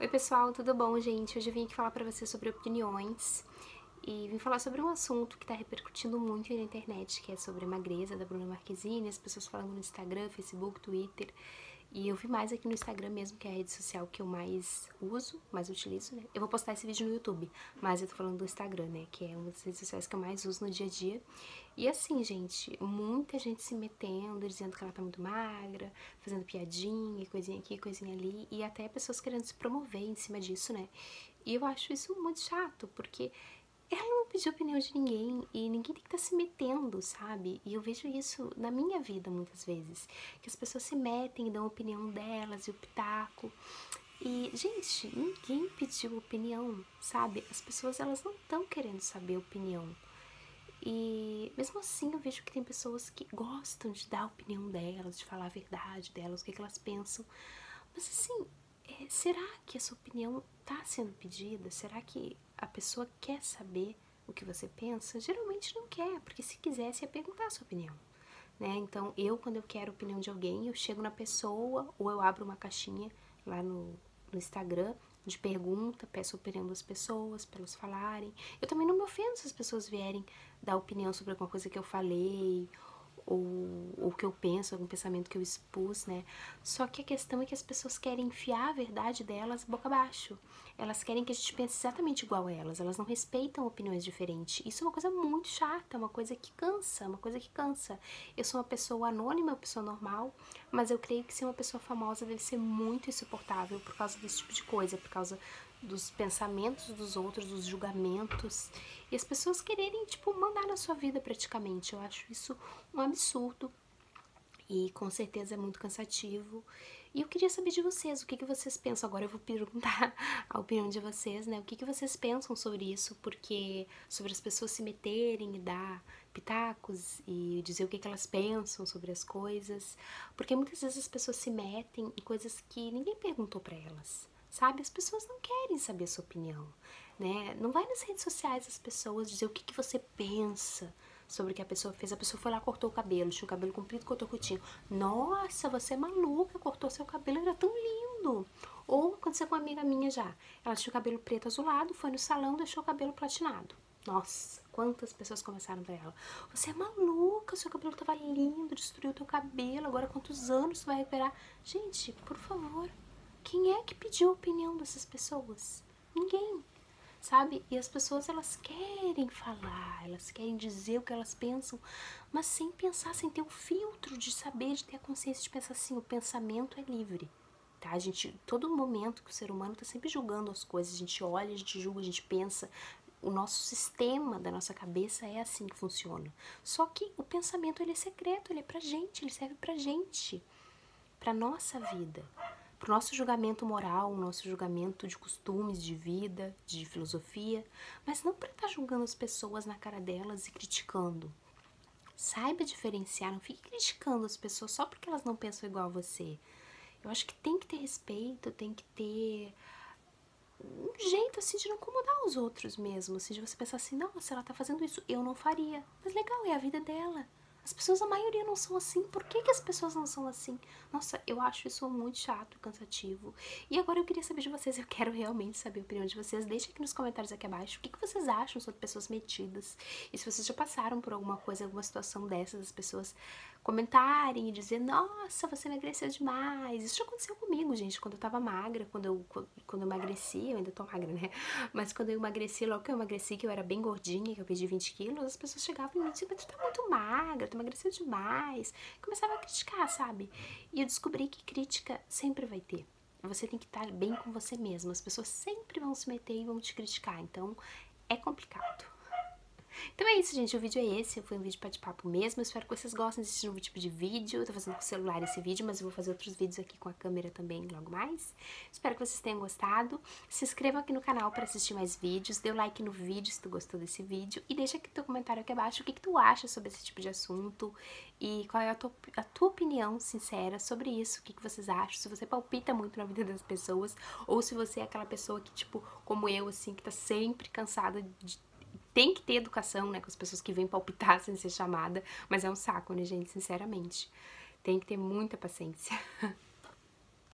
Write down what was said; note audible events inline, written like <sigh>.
Oi pessoal, tudo bom, gente? Hoje eu vim aqui falar pra vocês sobre opiniões e vim falar sobre um assunto que tá repercutindo muito na internet, que é sobre a magreza da Bruna Marquezine, as pessoas falando no Instagram, Facebook, Twitter. E eu vi mais aqui no Instagram mesmo, que é a rede social que eu mais uso, mais utilizo, né? Eu vou postar esse vídeo no YouTube, mas eu tô falando do Instagram, né? Que é uma das redes sociais que eu mais uso no dia a dia. E assim, gente, muita gente se metendo, dizendo que ela tá muito magra, fazendo piadinha, coisinha aqui, coisinha ali, e até pessoas querendo se promover em cima disso, né? E eu acho isso muito chato, porque ela não pediu opinião de ninguém e ninguém tem que estar tá se metendo, sabe? E eu vejo isso na minha vida muitas vezes, que as pessoas se metem e dão a opinião delas e o pitaco. E, gente, ninguém pediu opinião, sabe? As pessoas, elas não estão querendo saber opinião. E mesmo assim eu vejo que tem pessoas que gostam de dar a opinião delas, de falar a verdade delas, o que, é que elas pensam. Mas assim, é, será que essa opinião está sendo pedida? Será que a pessoa quer saber o que você pensa? Geralmente não quer, porque se quisesse ia perguntar a sua opinião. Né? Então eu, quando eu quero a opinião de alguém, eu chego na pessoa ou eu abro uma caixinha lá no, no Instagram de pergunta, peço a opinião das pessoas para elas falarem. Eu também não me ofendo se as pessoas vierem dar opinião sobre alguma coisa que eu falei ou o que eu penso, algum pensamento que eu expus, né? Só que a questão é que as pessoas querem enfiar a verdade delas boca abaixo. Elas querem que a gente pense exatamente igual a elas, elas não respeitam opiniões diferentes. Isso é uma coisa muito chata, uma coisa que cansa, uma coisa que cansa. Eu sou uma pessoa anônima, uma pessoa normal, mas eu creio que ser uma pessoa famosa deve ser muito insuportável por causa desse tipo de coisa, por causa dos pensamentos dos outros, dos julgamentos e as pessoas quererem, tipo, mandar na sua vida praticamente. Eu acho isso um absurdo e com certeza é muito cansativo. E eu queria saber de vocês, o que, que vocês pensam? Agora eu vou perguntar <laughs> a opinião de vocês, né? O que, que vocês pensam sobre isso? Porque sobre as pessoas se meterem e dar pitacos e dizer o que, que elas pensam sobre as coisas. Porque muitas vezes as pessoas se metem em coisas que ninguém perguntou para elas sabe? As pessoas não querem saber a sua opinião, né? Não vai nas redes sociais as pessoas dizer o que, que você pensa sobre o que a pessoa fez. A pessoa foi lá, cortou o cabelo, tinha o cabelo comprido, cortou curtinho. Nossa, você é maluca, cortou seu cabelo, era tão lindo. Ou aconteceu com uma amiga minha já. Ela tinha o cabelo preto azulado, foi no salão, deixou o cabelo platinado. Nossa, quantas pessoas começaram pra ela. Você é maluca, seu cabelo tava lindo, destruiu teu cabelo, agora quantos anos tu vai recuperar? Gente, por favor, quem é que pediu a opinião dessas pessoas? Ninguém, sabe? E as pessoas elas querem falar, elas querem dizer o que elas pensam, mas sem pensar, sem ter o filtro de saber, de ter a consciência de pensar assim, o pensamento é livre. Tá? A gente, todo momento que o ser humano está sempre julgando as coisas, a gente olha, a gente julga, a gente pensa, o nosso sistema da nossa cabeça é assim que funciona. Só que o pensamento ele é secreto, ele é pra gente, ele serve pra gente, pra nossa vida para o nosso julgamento moral, o nosso julgamento de costumes, de vida, de filosofia, mas não para estar tá julgando as pessoas na cara delas e criticando. Saiba diferenciar, não fique criticando as pessoas só porque elas não pensam igual a você. Eu acho que tem que ter respeito, tem que ter um jeito assim de não incomodar os outros mesmo, assim, de você pensar assim, não, se ela tá fazendo isso, eu não faria. Mas legal, é a vida dela. As pessoas, a maioria não são assim. Por que, que as pessoas não são assim? Nossa, eu acho isso muito chato, cansativo. E agora eu queria saber de vocês, eu quero realmente saber a opinião de vocês. Deixa aqui nos comentários aqui abaixo o que, que vocês acham sobre pessoas metidas. E se vocês já passaram por alguma coisa, alguma situação dessas, as pessoas comentarem e dizer, nossa, você emagreceu demais. Isso já aconteceu comigo, gente, quando eu tava magra, quando eu, quando eu emagreci, eu ainda tô magra, né? <laughs> Mas quando eu emagreci, logo que eu emagreci, que eu era bem gordinha, que eu perdi 20 quilos, as pessoas chegavam e me diziam, mas tu tá muito magra, tu emagreceu demais. Começava a criticar, sabe? E eu descobri que crítica sempre vai ter. Você tem que estar bem com você mesmo. As pessoas sempre vão se meter e vão te criticar. Então, é complicado. Então é isso, gente. O vídeo é esse. Foi um vídeo bate-papo mesmo. espero que vocês gostem desse novo tipo de vídeo. Eu tô fazendo com o celular esse vídeo, mas eu vou fazer outros vídeos aqui com a câmera também logo mais. Espero que vocês tenham gostado. Se inscreva aqui no canal para assistir mais vídeos. Dê o like no vídeo se tu gostou desse vídeo. E deixa aqui teu comentário aqui abaixo o que, que tu acha sobre esse tipo de assunto. E qual é a tua, a tua opinião sincera sobre isso. O que, que vocês acham. Se você palpita muito na vida das pessoas. Ou se você é aquela pessoa que, tipo, como eu, assim, que tá sempre cansada de tem que ter educação, né, com as pessoas que vêm palpitar <laughs> sem ser chamada, mas é um saco, né, gente, sinceramente. Tem que ter muita paciência. <laughs>